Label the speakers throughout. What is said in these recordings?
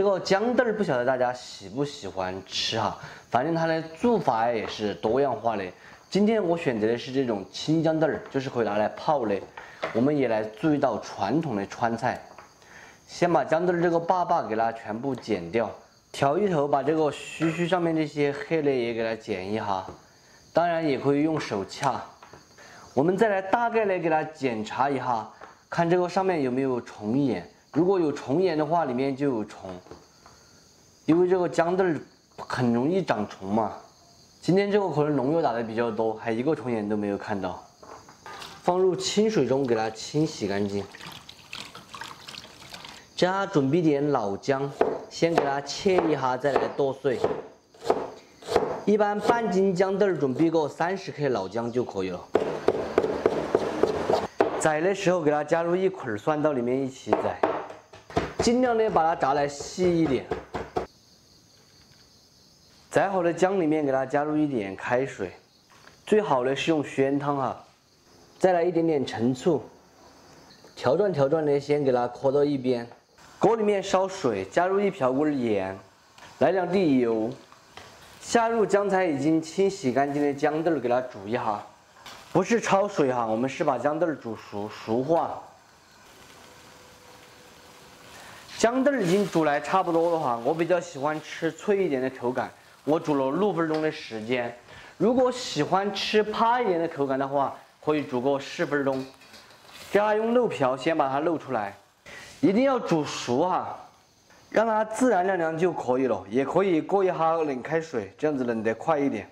Speaker 1: 这个姜豆儿不晓得大家喜不喜欢吃哈，反正它的做法也是多样化的。今天我选择的是这种青姜豆儿，就是可以拿来泡的。我们也来做一道传统的川菜，先把姜豆儿这个把把给它全部剪掉，挑一头把这个须须上面这些黑的也给它剪一下，当然也可以用手掐。我们再来大概的给它检查一下，看这个上面有没有虫眼，如果有虫眼的话，里面就有虫，因为这个姜豆儿很容易长虫嘛。今天这个可能农药打的比较多，还一个虫眼都没有看到。放入清水中给它清洗干净。加准备点老姜，先给它切一下，再来剁碎。一般半斤姜豆准备个三十克老姜就可以了。宰的时候给它加入一捆蒜到里面一起宰，尽量的把它炸来细一点。宰好的姜里面给它加入一点开水，最好的是用鲜汤哈。再来一点点陈醋，条状条状的先给它磕到一边。锅里面烧水，加入一瓢锅盐，来两滴油，下入刚才已经清洗干净的姜豆给它煮一下，不是焯水哈，我们是把姜豆煮熟熟化。姜豆已经煮来差不多的话，我比较喜欢吃脆一点的口感。我煮了六分钟的时间，如果喜欢吃趴一点的口感的话，可以煮个十分钟。给它用漏瓢先把它漏出来，一定要煮熟哈，让它自然晾凉就可以了。也可以过一下冷开水，这样子冷得快一点。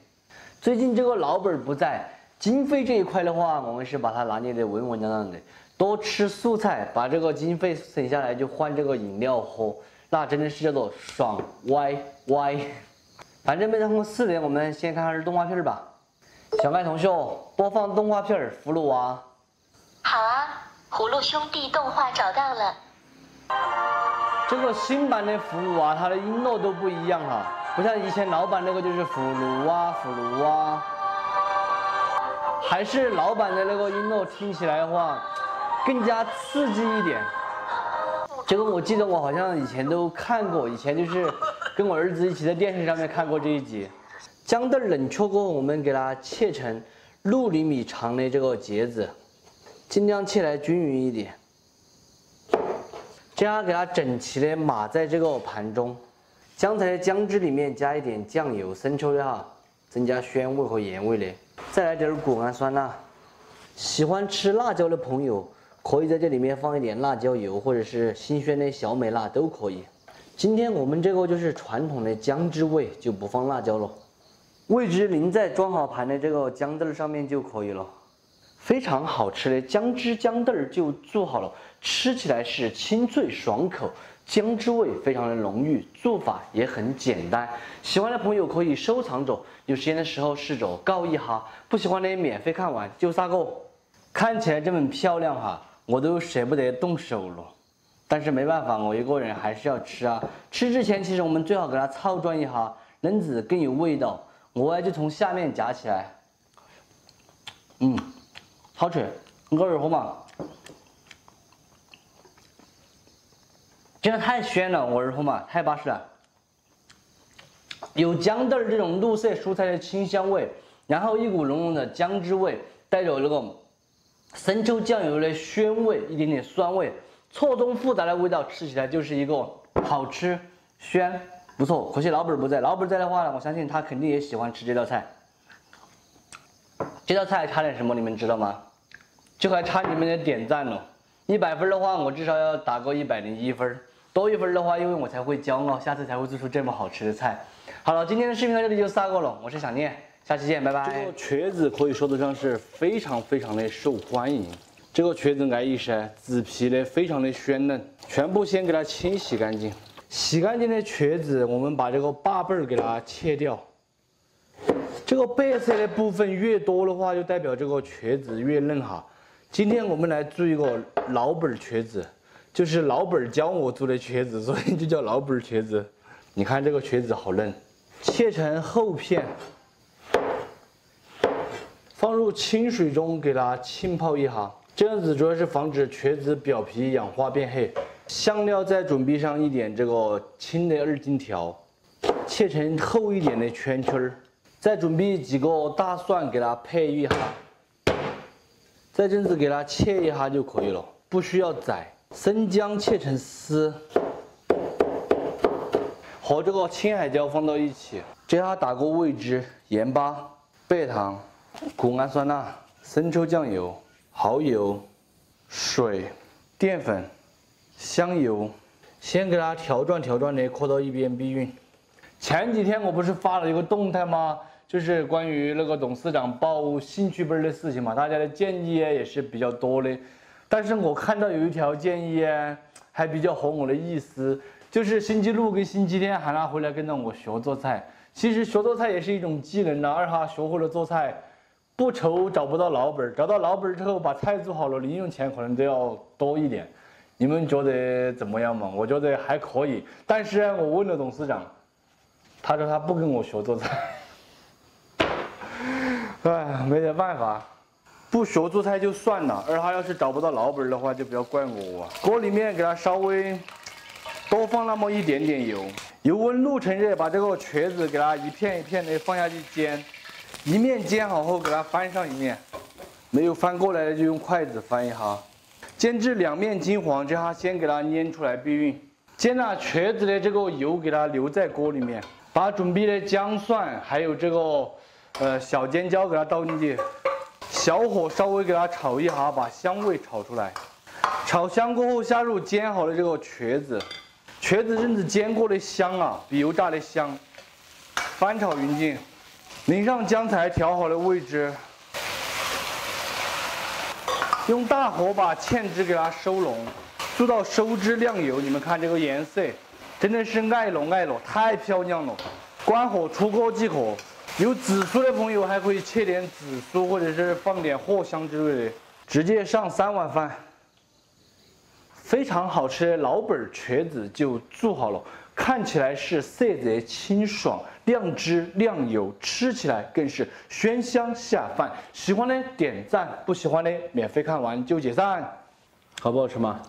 Speaker 1: 最近这个老本不在，经费这一块的话，我们是把它拿捏得稳稳当当的。多吃素菜，把这个经费省下来就换这个饮料喝，那真的是叫做爽歪歪。反正没看过四的，我们先看看动画片吧。小麦同学，播放动画片《葫芦娃》。
Speaker 2: 好啊，葫芦兄弟动画找到了。
Speaker 1: 这个新版的葫芦娃，它的音乐都不一样哈，不像以前老版那个就是葫芦娃，葫芦娃。还是老版的那个音乐听起来的话，更加刺激一点。这个我记得我好像以前都看过，以前就是。跟我儿子一起在电视上面看过这一集，姜豆冷却过后，我们给它切成六厘米长的这个节子，尽量切来均匀一点。这样给它整齐的码在这个盘中。刚才的姜汁里面加一点酱油、生抽的哈，增加鲜味和盐味的。再来点谷氨酸钠。喜欢吃辣椒的朋友，可以在这里面放一点辣椒油，或者是新鲜的小美辣都可以。今天我们这个就是传统的姜汁味，就不放辣椒了。味汁淋在装好盘的这个姜豆上面就可以了，非常好吃的姜汁姜豆就做好了，吃起来是清脆爽口，姜汁味非常的浓郁，做法也很简单。喜欢的朋友可以收藏着，有时间的时候试着告一哈。不喜欢的免费看完就撒个。看起来这么漂亮哈，我都舍不得动手了。但是没办法，我一个人还是要吃啊。吃之前，其实我们最好给它操转一下，嫩子更有味道。我就从下面夹起来，嗯，好吃，你个人喝嘛。真的太鲜了，我儿喝嘛，太巴适了。有豇豆这种绿色蔬菜的清香味，然后一股浓浓的姜汁味，带着那个生抽酱油的鲜味，一点点酸味。错综复杂的味道，吃起来就是一个好吃、鲜，不错。可惜老板不在，老板在的话呢，我相信他肯定也喜欢吃这道菜。这道菜差点什么，你们知道吗？就还差你们的点赞了。一百分的话，我至少要打个一百零一分，多一分的话，因为我才会骄傲，下次才会做出这么好吃的菜。好了，今天的视频到这里就撒过了，我是想念，下期见，拜拜。这个瘸子可以说得上是非常非常的受欢迎。这个瘸子爱意噻，紫皮的，非常的鲜嫩，全部先给它清洗干净。洗干净的瘸子，我们把这个把背儿给它切掉。这个白色的部分越多的话，就代表这个瘸子越嫩哈。今天我们来做一个老本瘸子，就是老本教我做的瘸子，所以就叫老本瘸子。你看这个瘸子好嫩，切成厚片，放入清水中给它浸泡一下。这样子主要是防止茄子表皮氧化变黑，香料再准备上一点这个青的二荆条，切成厚一点的圈圈儿。再准备几个大蒜给它配一下，再这样子给它切一下就可以了，不需要宰。生姜切成丝，和这个青海椒放到一起，这下打个味汁，盐巴、白糖、谷氨酸钠、生抽酱油、蚝油、水、淀粉、香油，先给它调转调转的，搁到一边避孕。前几天我不是发了一个动态吗？就是关于那个董事长报兴趣班的事情嘛，大家的建议也是比较多的。但是我看到有一条建议还比较合我的意思，就是星期六跟星期天喊他回来跟着我学做菜。其实学做菜也是一种技能呐，二哈学会了做菜，不愁找不到老本，找到老本之后把菜做好了，零用钱可能都要多一点。你们觉得怎么样嘛？我觉得还可以。但是我问了董事长。他说他不跟我学做菜，哎，没得办法，不学做菜就算了。二哈要是找不到老本的话，就不要怪我。锅里面给它稍微多放那么一点点油，油温六成热，把这个茄子给它一片一片的放下去煎，一面煎好后给它翻上一面，没有翻过来的就用筷子翻一下，煎至两面金黄，这下先给它粘出来避孕。煎了茄子的这个油给它留在锅里面。把准备的姜蒜还有这个，呃小尖椒给它倒进去，小火稍微给它炒一下，把香味炒出来。炒香过后下入煎好的这个茄子，茄子阵子煎过的香啊，比油炸的香。翻炒匀净，淋上姜才调好的味汁，用大火把芡汁给它收拢，做到收汁亮油。你们看这个颜色。真的是爱了爱了，太漂亮了！关火出锅即可。有紫苏的朋友还可以切点紫苏，或者是放点藿香之类的。直接上三碗饭，非常好吃的老本瘸子就做好了。看起来是色泽清爽、亮汁亮油，吃起来更是鲜香下饭。喜欢的点赞，不喜欢的免费看完就解散。好不好吃吗？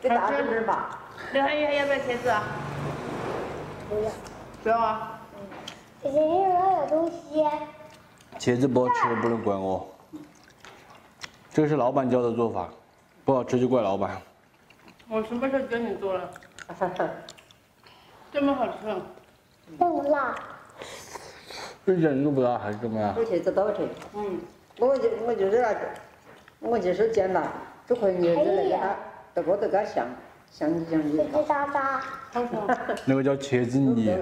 Speaker 3: 给大侄女吧。刘涵宇还要不要茄子？不要。不要啊。
Speaker 4: 姐姐，你有有东西。
Speaker 1: 茄子不好吃不能怪我，这个是老板教的做法，不好吃就怪老板。
Speaker 3: 我什么时候教你做了？这么好吃。
Speaker 4: 这么辣。
Speaker 1: 一点都不辣还是怎么样？
Speaker 3: 我茄子多吃。嗯，我就我就是那个，我就是煎了，就可以捏子那个。这个这个香，香的香的。
Speaker 4: 茄子渣渣。
Speaker 1: 那个叫茄子泥。